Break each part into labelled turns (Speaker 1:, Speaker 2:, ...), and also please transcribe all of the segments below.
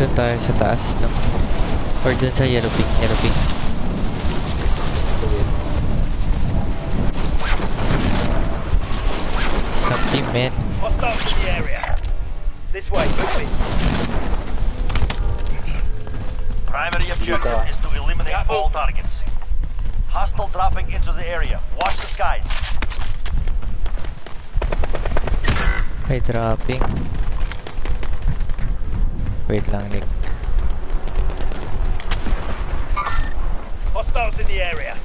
Speaker 1: Doon tayo sa taas, no? Or dun sa yellow pink, yellow pink. Something, man.
Speaker 2: Hostiles in the area. This way, it.
Speaker 3: Primary objective is to eliminate all targets. Hostile dropping into the area. Watch the skies.
Speaker 1: May dropping. Wait lang, Nick.
Speaker 2: Hostiles in the area.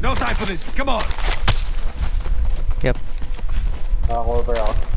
Speaker 4: No time for this. Come on.
Speaker 1: Yep.
Speaker 5: Naka-cover ako.
Speaker 1: Saan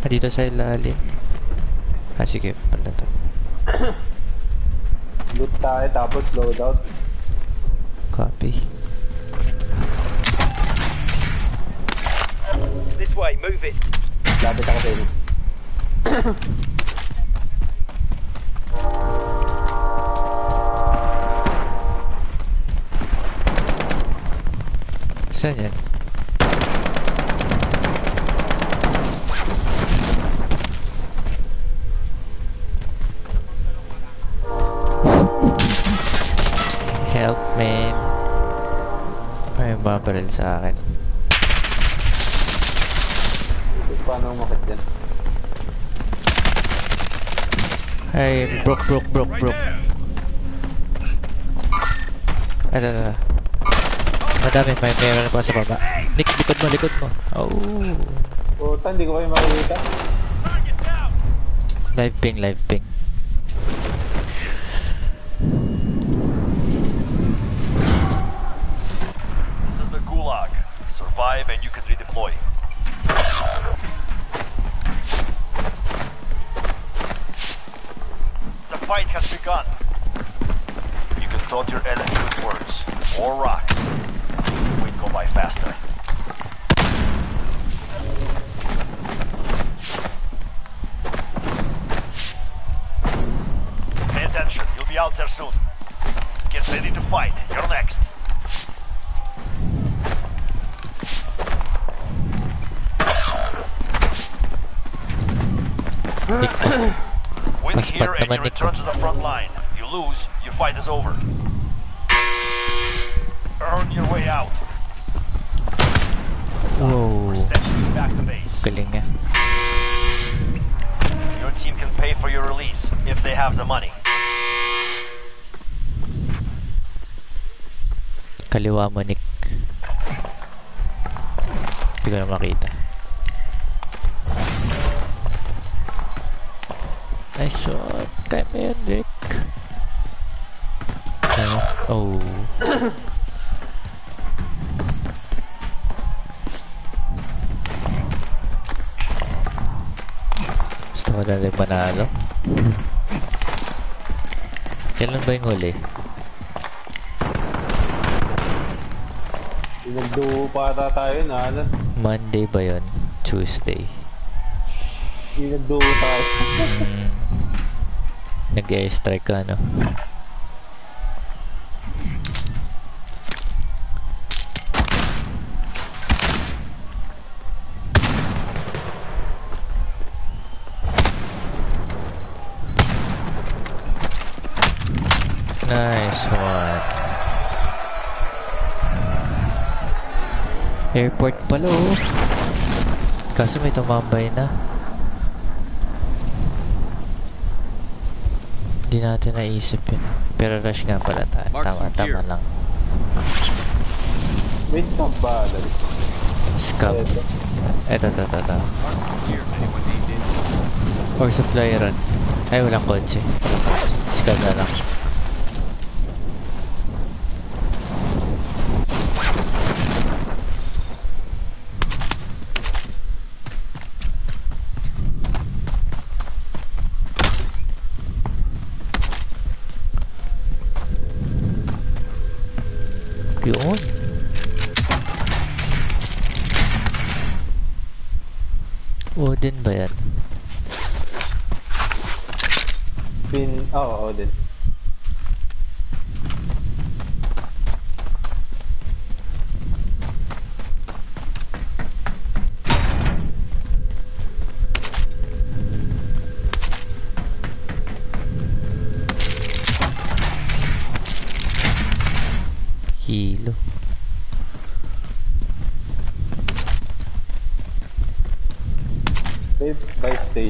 Speaker 1: Ah, dito sa ilalim. Ah, sige. Pala to.
Speaker 5: Loot tayo tapos loadout.
Speaker 1: Copy.
Speaker 2: This way, move it.
Speaker 5: Lapit ako sa.
Speaker 1: Saan yan? Help, man. Ay, babaril sa akin.
Speaker 5: Paano umakit dyan?
Speaker 1: Ay, broke, broke, broke, broke.
Speaker 4: there.
Speaker 1: Ito, ito, ito. Madami, may meron pa sa baba. Nick, likod mo, likod mo. Oh.
Speaker 5: Puta, hindi ko kayo makikita.
Speaker 1: Live ping, live ping.
Speaker 3: and you can redeploy. The fight has begun. You can taunt your enemy with words or rocks. We go by faster. Pay attention, you'll be out there soon. Get ready to fight. Win here and you return to the front line. You lose, your fight is over. Earn your way out.
Speaker 1: Whoa.
Speaker 3: We're back to base.
Speaker 1: Galing niya.
Speaker 3: Your team can pay for your release if they have the money.
Speaker 1: Kaliwa mo, Nick. Hindi ko na makita. Nice shot. Mo yan, Nick. Ano? Oh. Gusto ko na rin manalo. Kailan ba yung huli?
Speaker 5: Pinagduo pa ata tayo na ano.
Speaker 1: Monday ba yon? Tuesday.
Speaker 5: Pinagduo tayo.
Speaker 1: Mm. Nag-airstrike ka, no? Nice one. Airport pala oh. Kaso may tumambay na. Hindi natin naisip yun. Pero rush nga pala tayo. Tama, tama lang.
Speaker 5: May stop ba?
Speaker 1: Scum.
Speaker 5: Eto.
Speaker 1: Eto, eto, eto? Or supply run. Ay, walang kotse. Scum na lang.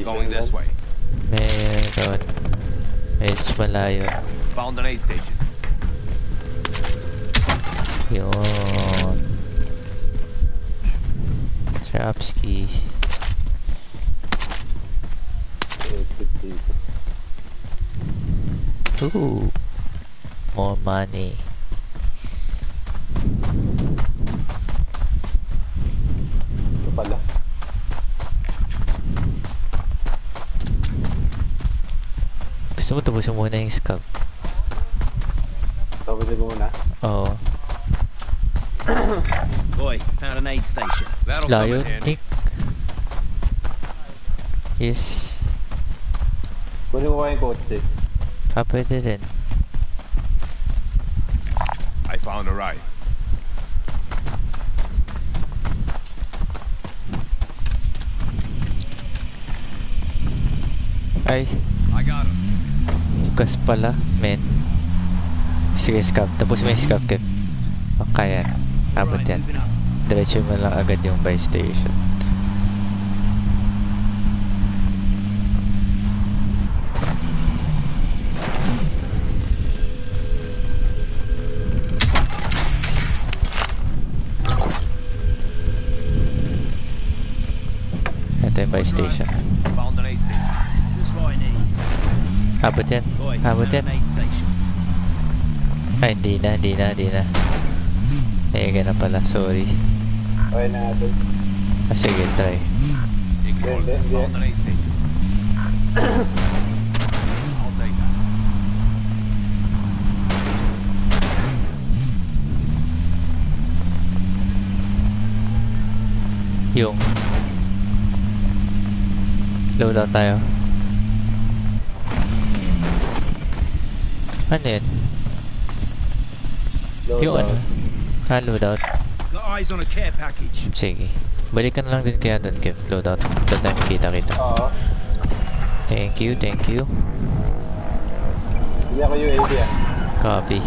Speaker 5: By station.
Speaker 4: Going this way.
Speaker 1: Meron. Medyo malayo.
Speaker 4: Found an aid station.
Speaker 1: Yun. Trapski. Ooh. More money.
Speaker 5: Ito pala.
Speaker 1: Gusto mo tubusin muna yung scab?
Speaker 5: Tapos ko muna.
Speaker 1: Oo.
Speaker 6: Boy, found an aid station.
Speaker 4: That'll come
Speaker 1: Layo,
Speaker 4: in handy.
Speaker 1: Nick. Yes.
Speaker 5: Kunin ko kayong kotse.
Speaker 1: Ah, pwede rin.
Speaker 4: I found a ride.
Speaker 1: Ay,
Speaker 4: I got him.
Speaker 1: Gas pala, men. Sige, scab. Tapos may scab kit. Oh, kaya. Abot yan. Diretso mo lang agad yung buy station. Ito yung buy station. Abot yan. Abot yan. Ay, hindi na, hindi na, hindi na. Eh, ganun pala. Sorry.
Speaker 5: Okay na natin.
Speaker 1: Ah, sige, try.
Speaker 5: Hindi, hindi.
Speaker 1: Yung loadout tayo. Ano yun?
Speaker 5: Load
Speaker 1: Yung ano? Ah, loadout. Sige. Balik ka na lang din kaya doon, Kev. Loadout. Doon tayo makita-kita.
Speaker 5: Oo.
Speaker 1: Thank you, thank you.
Speaker 5: Hindi ako UAV ah.
Speaker 1: Copy.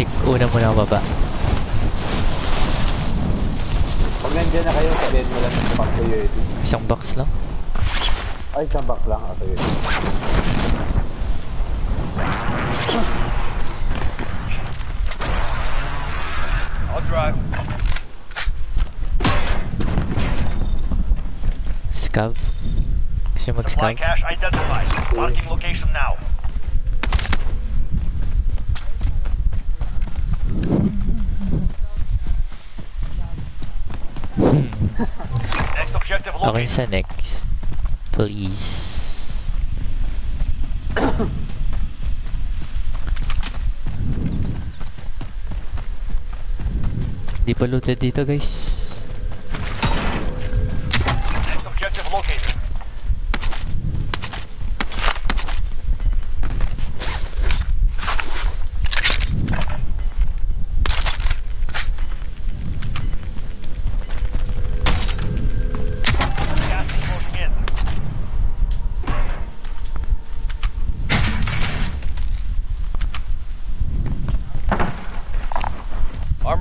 Speaker 1: Nick, una mo na ako baba.
Speaker 5: Pag nandiyan na kayo, sabihin mo lang sa pag UAV.
Speaker 1: Isang box lang.
Speaker 5: Ay, isang back lang. Ako ah, yun.
Speaker 2: I'll drive.
Speaker 1: Scav. Gusto mo
Speaker 3: Supply
Speaker 1: mag-scav?
Speaker 3: cache identified. Marking location now. Hmm. Next objective
Speaker 1: Okay
Speaker 3: located.
Speaker 1: sa next. Please. Di pa looted dito guys.
Speaker 3: Next objective located. Gas is closing in.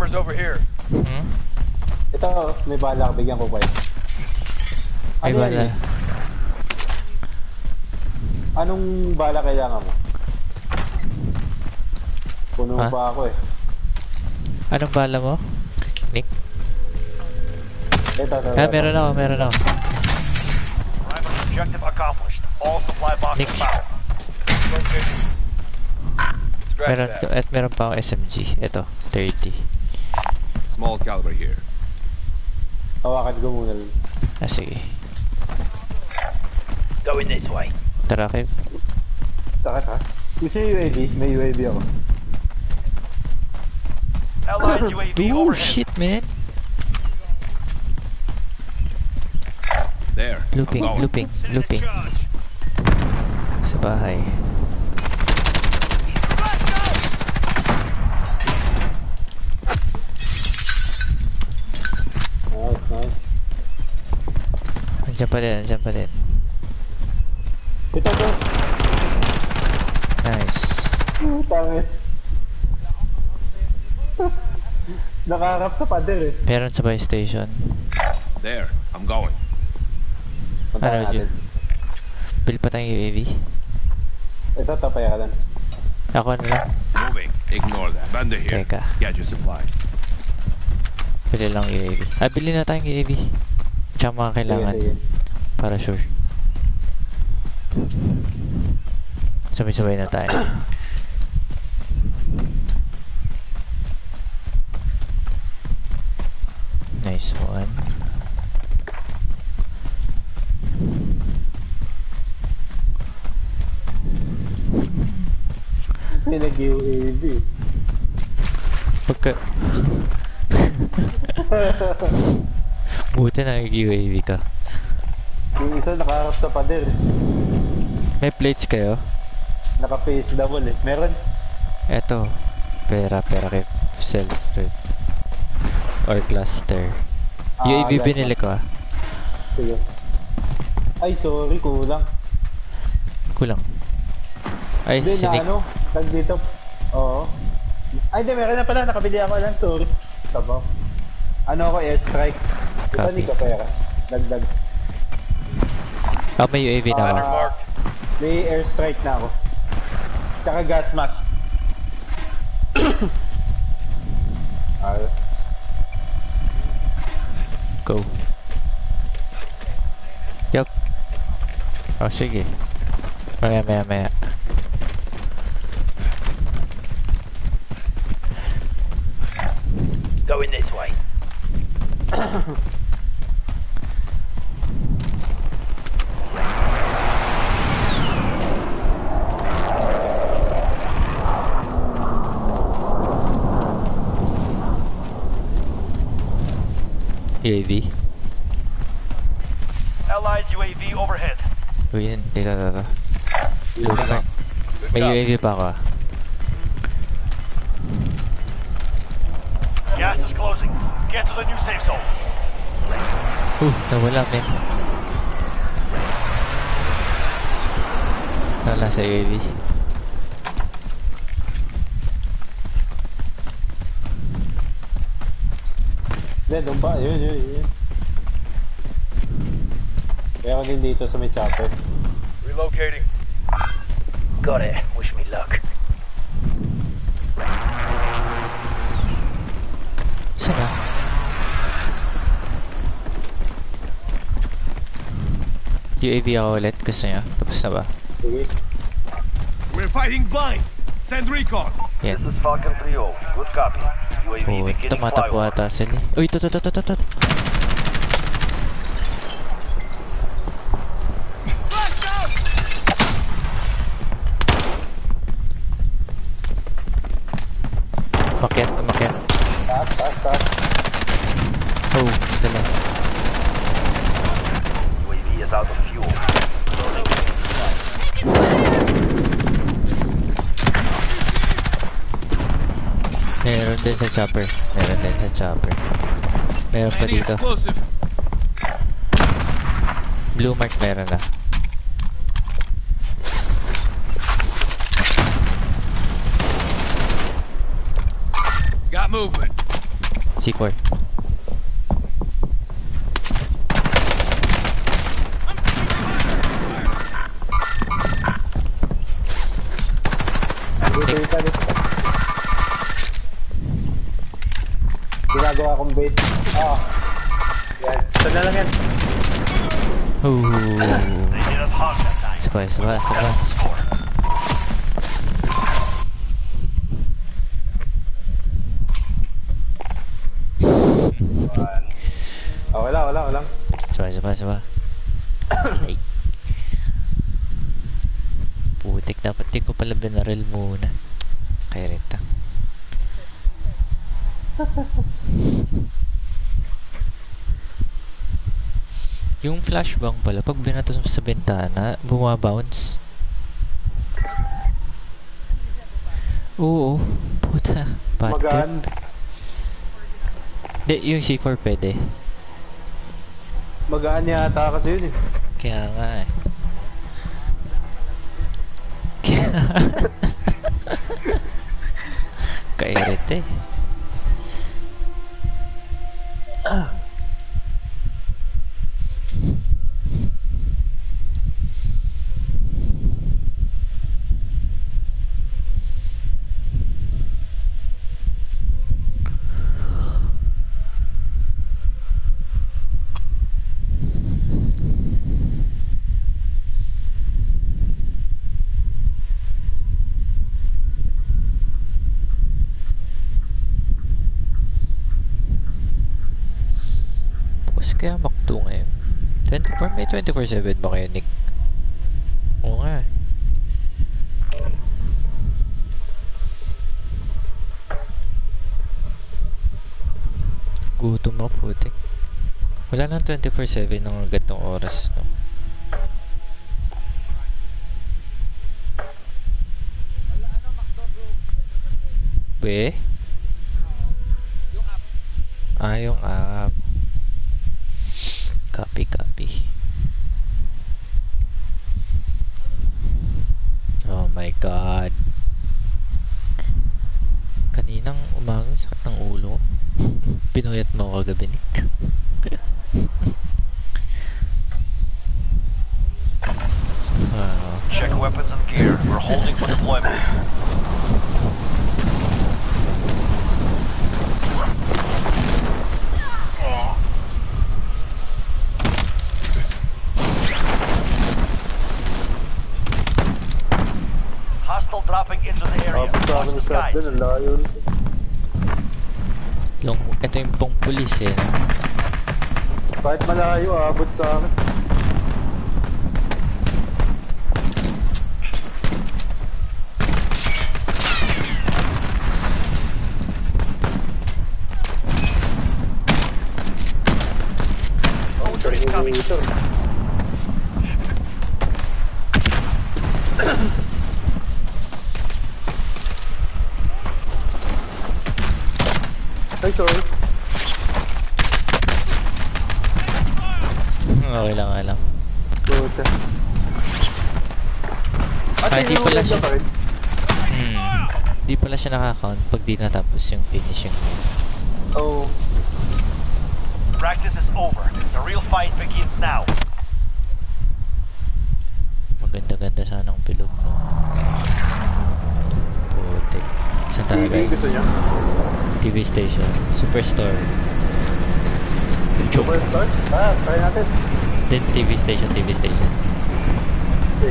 Speaker 2: Armor's over here.
Speaker 1: Hmm?
Speaker 5: Ito, may bala. Bigyan ko kayo.
Speaker 1: Ay
Speaker 5: Ano eh? Anong bala kailangan mo? Puno
Speaker 1: Ha?
Speaker 5: pa ako eh.
Speaker 1: Anong bala mo? Nick?
Speaker 5: Ito, ito,
Speaker 1: Ah,
Speaker 5: ito.
Speaker 1: meron ako, meron ako.
Speaker 3: Objective accomplished. All supply boxes
Speaker 1: Nick.
Speaker 3: found.
Speaker 1: Meron, at meron pa akong SMG. Ito, 30.
Speaker 4: small caliber here.
Speaker 5: I
Speaker 1: ah, see.
Speaker 2: Going this way.
Speaker 5: Traffic. Traffic. You see UAV, may UAV over.
Speaker 3: Allied UAV
Speaker 1: Oh shit, man.
Speaker 4: There.
Speaker 1: Looping, looping, looping. Sa. Pa din, andiyan pa din.
Speaker 5: Ito, ito.
Speaker 1: Nice.
Speaker 5: Putangin. Nakaharap sa pader eh.
Speaker 1: Meron sa buy station.
Speaker 4: There. I'm going.
Speaker 1: Ano. Jun? Bill pa tayong UAV.
Speaker 5: Ito, tapaya ka lang.
Speaker 1: Ako na lang.
Speaker 4: Moving. Ignore that. Banda here.
Speaker 1: Teka.
Speaker 4: Get your supplies.
Speaker 1: Bili lang UAV. Ah, bili na tayong UAV. Tsaka mga kailangan.
Speaker 5: Sige, sige.
Speaker 1: Para sure. Sabay-sabay na tayo. Nice one.
Speaker 5: May nag-UAV.
Speaker 1: Pagka... Buti na nag-UAV ka.
Speaker 5: Isa nakaharap sa pader.
Speaker 1: May plates kayo?
Speaker 5: Naka-face double eh. Meron?
Speaker 1: Eto. Pera, pera kay self rip. Or cluster.
Speaker 5: Ah,
Speaker 1: UAV binili ko ah.
Speaker 5: Sige. Ay, sorry, kulang.
Speaker 1: Kulang. Ay,
Speaker 5: Hindi, na
Speaker 1: sinik.
Speaker 5: ano, tag dito. Oo. Ay, hindi, meron na pala. Nakabili ako lang, sorry. Sabaw. Ano ako, airstrike. Ito,
Speaker 1: Copy.
Speaker 5: hindi ka pera. Dagdag.
Speaker 1: Ah, may UAV na ako.
Speaker 5: Ah, may airstrike na ako. Tsaka gas mask. Ayos.
Speaker 1: Go. Yup. Oh, sige. Maya, maya, maya.
Speaker 2: Going this way.
Speaker 1: UAV.
Speaker 3: Allied UAV overhead.
Speaker 1: Uy, yun. Dito, dito. Movement. May UAV pa ako ah.
Speaker 3: Gas is closing. Get to the new safe zone.
Speaker 1: Uh, nawala, men. Nawala sa UAV.
Speaker 5: Hindi, doon pa. Yun, yun, yun. Meron din dito sa may chopper.
Speaker 3: Relocating.
Speaker 2: Got it. Wish me luck.
Speaker 1: Saan ah? UAV ako ulit. Gusto nyo? Tapos na ba?
Speaker 4: We're fighting blind. Send recon.
Speaker 1: Yan.
Speaker 3: This is Falcon 3-0. Good copy. UAV
Speaker 1: Oh, tumatakbo
Speaker 3: flyover.
Speaker 1: ata sila. Uy, to, to, to, to, to, to. Makyat, makyat.
Speaker 5: Taas, taas, taas.
Speaker 1: Oh, dala.
Speaker 3: UAV is out of fuel.
Speaker 1: Meron din sa chopper. Meron din sa chopper. Meron pa dito. Blue mark meron na.
Speaker 4: Got movement.
Speaker 1: C4.
Speaker 5: Oh.
Speaker 1: Ooh. Sabay, sabay, sabay. Yung flashbang pala, pag binato sa bintana, bumabounce. Oo, puta.
Speaker 5: Magaan.
Speaker 1: Hindi, yung C4 pwede.
Speaker 5: Magaan yata kasi yun eh.
Speaker 1: Kaya nga eh. Kaya... Kairite. Tapos 24-7 ba kayo, Nick? Oo nga. eh. Gutom na putik. Wala nang 24-7 ng ganitong oras, no? Be? Ah, yung app. Copy, copy. God. Kaninang sakit ng ulo. Pinuyat mo ako kagabi, Nick. Ah,
Speaker 3: Check weapons and gear. We're holding for deployment.
Speaker 5: Tapos sa
Speaker 3: Watch
Speaker 5: akin
Speaker 3: the
Speaker 5: sa
Speaker 3: skies.
Speaker 5: doon, ang layo.
Speaker 1: long, ito yung pong pulis eh.
Speaker 5: Kahit malayo, abot sa akin.
Speaker 3: Soldier incoming.
Speaker 5: Ito. Ay, sorry.
Speaker 1: Okay lang, okay lang.
Speaker 5: Puta.
Speaker 1: Ah, di pala siya.
Speaker 5: pa rin.
Speaker 1: Hmm. Di pala siya nakakount pag di natapos yung finishing mo.
Speaker 5: Oo.
Speaker 3: Practice is over. The real fight begins now.
Speaker 1: Maganda-ganda sanang bilog mo. Putik. Saan tayo
Speaker 5: TV
Speaker 1: guys?
Speaker 5: gusto niya.
Speaker 1: TV station. Superstore. Joke.
Speaker 5: Superstar? Ah, try natin.
Speaker 1: Then TV station, TV station.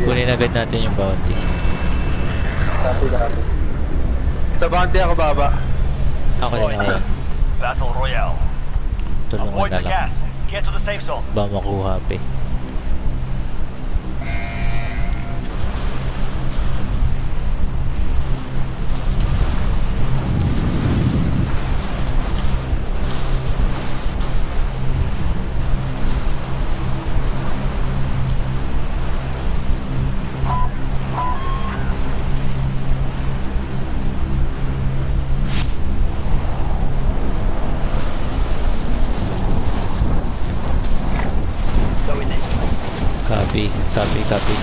Speaker 1: Kunin agad natin yung bounty.
Speaker 5: copy natin. Sa bounty ako baba.
Speaker 1: Ako din ako.
Speaker 3: Battle Royale.
Speaker 1: Tulungan
Speaker 3: Avoid
Speaker 1: na
Speaker 3: the
Speaker 1: lang.
Speaker 3: gas. Get to the safe zone.
Speaker 1: Ba makuha pa eh.
Speaker 3: that be?